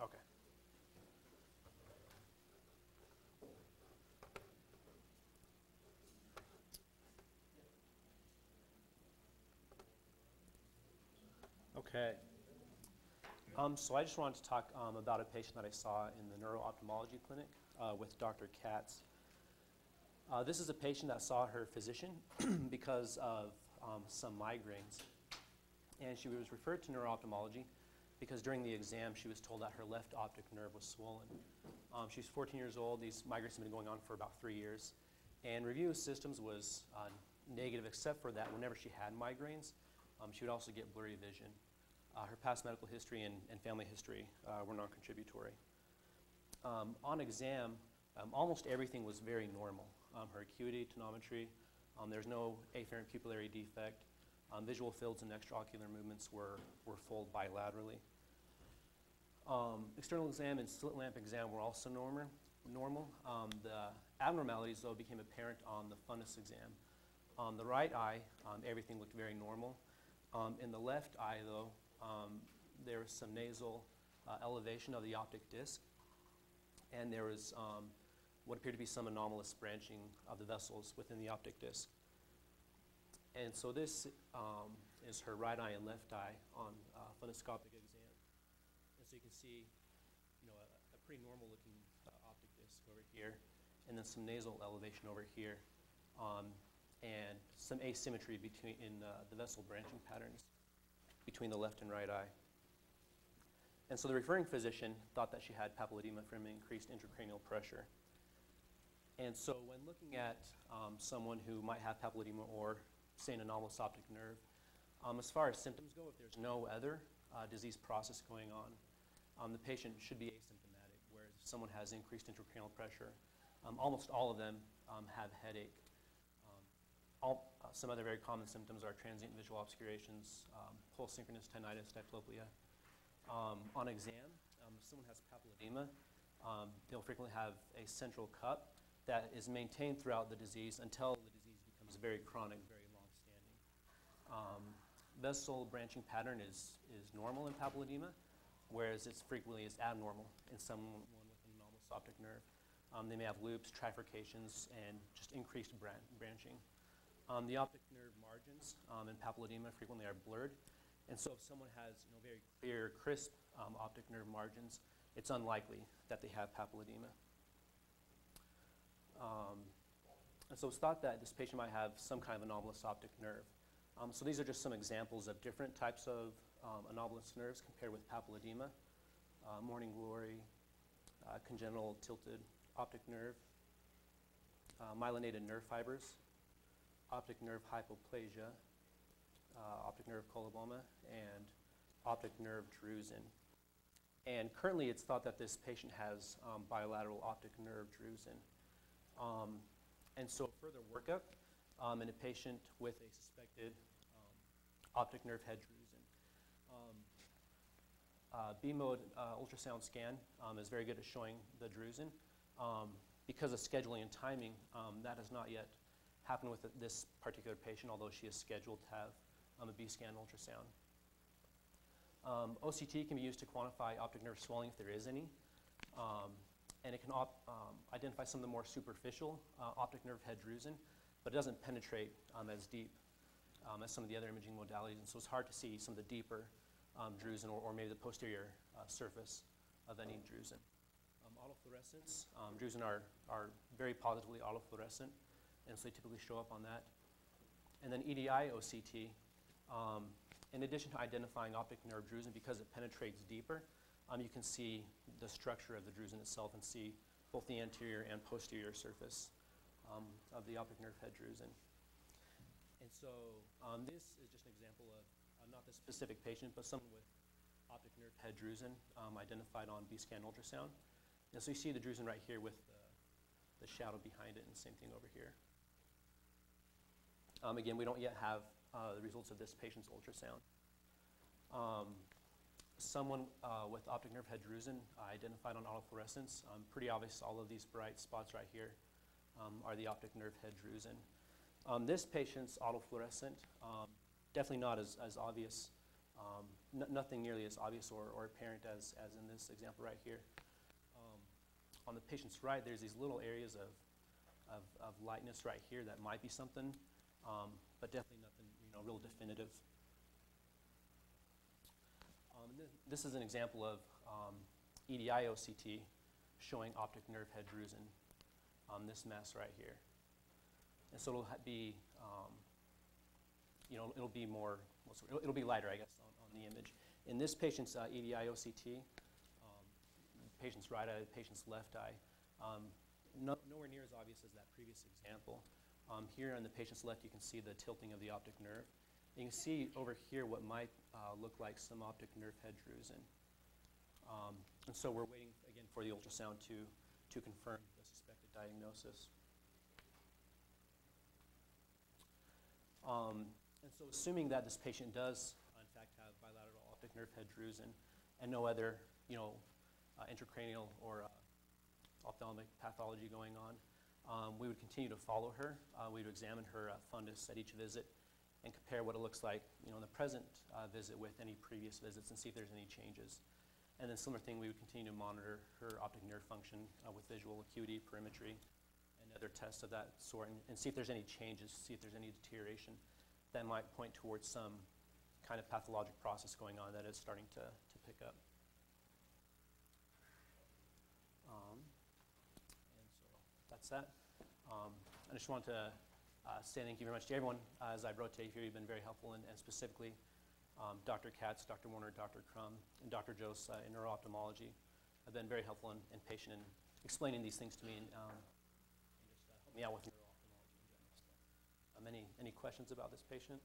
Okay. Okay. Um, so I just wanted to talk um, about a patient that I saw in the neuro-ophthalmology clinic uh, with Dr. Katz. Uh, this is a patient that saw her physician because of um, some migraines. And she was referred to neuro-ophthalmology because during the exam she was told that her left optic nerve was swollen. Um, she's 14 years old. These migraines have been going on for about three years. And review of systems was uh, negative except for that whenever she had migraines, um, she would also get blurry vision. Uh, her past medical history and, and family history uh, were non-contributory. Um, on exam, um, almost everything was very normal. Um, her acuity, tonometry, um, there's no afferent pupillary defect. Visual fields and extraocular movements were, were full bilaterally. Um, external exam and slit lamp exam were also normal. normal. Um, the abnormalities, though, became apparent on the fundus exam. On the right eye, um, everything looked very normal. Um, in the left eye, though, um, there was some nasal uh, elevation of the optic disc, and there was what appeared to be some anomalous branching of the vessels within the optic disc. And so this um, is her right eye and left eye on uh, fundoscopic exam. So you can see, you know, a, a pretty normal looking uh, optic disc over here, and then some nasal elevation over here, um, and some asymmetry between in uh, the vessel branching patterns between the left and right eye. And so the referring physician thought that she had papilledema from increased intracranial pressure. And so when looking at um, someone who might have papilledema or, say, an anomalous optic nerve, um, as far as symptoms go, if there's no other uh, disease process going on, um, the patient should be asymptomatic, whereas if someone has increased intracranial pressure, um, almost all of them um, have headache. Um, all, uh, some other very common symptoms are transient visual obscurations, um, pulse synchronous tinnitus, diplopia. On exam, if someone has papilledema, they'll frequently have a central cup that is maintained throughout the disease until the disease becomes very chronic, very long-standing. Um, vessel branching pattern is, is normal in papilledema, whereas it's frequently is abnormal in someone with an anomalous optic nerve. Um, they may have loops, trifurcations, and just increased bran- branching. Um, the optic nerve margins um, in papilledema frequently are blurred, and so if someone has you know, very clear, crisp um, optic nerve margins, it's unlikely that they have papilledema. Um, and so it's thought that this patient might have some kind of anomalous optic nerve. Um, so these are just some examples of different types of um, anomalous nerves compared with papilledema, uh, morning glory, uh, congenital tilted optic nerve, uh, myelinated nerve fibers, optic nerve hypoplasia, uh, optic nerve coloboma, and optic nerve drusen. And currently, it's thought that this patient has um, bilateral optic nerve drusen. Um, and so, further workup um, in a patient with a suspected um, optic nerve head drusen. Um, uh, B-mode uh, ultrasound scan um, is very good at showing the drusen. because of scheduling and timing, that has not yet happened with this particular patient, although she is scheduled to have um, a B-scan ultrasound. Um, OCT can be used to quantify optic nerve swelling if there is any, um, and it can um, identify some of the more superficial uh, optic nerve head drusen, but it doesn't penetrate um, as deep um, as some of the other imaging modalities, and so it's hard to see some of the deeper drusen or, or, maybe the posterior uh, surface of any drusen. autofluorescence, drusen are, are very positively autofluorescent, and so they typically show up on that. And then EDI OCT, um, in addition to identifying optic nerve drusen, because it penetrates deeper, um, you can see the structure of the drusen itself and see both the anterior and posterior surface um, of the optic nerve head drusen. And so um, this is just an example of not the specific patient, but someone with optic nerve head drusen um, identified on B-scan ultrasound. And so you see the drusen right here with the, the shadow behind it, and same thing over here. Um, again, we don't yet have uh, the results of this patient's ultrasound. Um, someone uh, with optic nerve head drusen uh, identified on autofluorescence. Um, pretty obvious, all of these bright spots right here um, are the optic nerve head drusen. Um, this patient's autofluorescent, definitely not as, as obvious Um, nothing nearly as obvious or, or apparent as, as in this example right here. Um, on the patient's right, there's these little areas of, of, of lightness right here that might be something, um, but definitely nothing, you know, real definitive. Um, and this is an example of um, EDI OCT showing optic nerve head drusen on this mess right here. And so it'll be, um, know, it'll be more, it'll, it'll be lighter, I guess, on, on the image. In this patient's uh, EDI OCT, um, patient's right eye, patient's left eye, um, no, nowhere near as obvious as that previous example. Um, here on the patient's left, you can see the tilting of the optic nerve. You can see over here what might uh, look like some optic nerve head drusen. Um, and so we're waiting again for the ultrasound to, to confirm the suspected diagnosis. Um, and so assuming that this patient does in fact have bilateral optic nerve head drusen and no other, you know, uh, intracranial or uh, ophthalmic pathology going on, um, we would continue to follow her. Uh, we would examine her uh, fundus at each visit and compare what it looks like, you know, in the present uh, visit with any previous visits and see if there's any changes. And then similar thing, we would continue to monitor her optic nerve function uh, with visual acuity, perimetry, and other tests of that sort, and, and see if there's any changes, see if there's any deterioration that might point towards some kind of pathologic process going on that is starting to, to pick up. Um, and so that's that. Um, I just want to uh, say thank you very much to everyone. Uh, as I rotate here, you've been very helpful, and, and specifically um, Dr. Katz, Dr. Warner, Dr. Crum, and Dr. Jose uh, in neuro-ophthalmology have been very helpful and, and patient in explaining these things to me and, um, and just uh, help me out with neuro-ophthalmology in general. So, um, Um, any, any questions about this patient?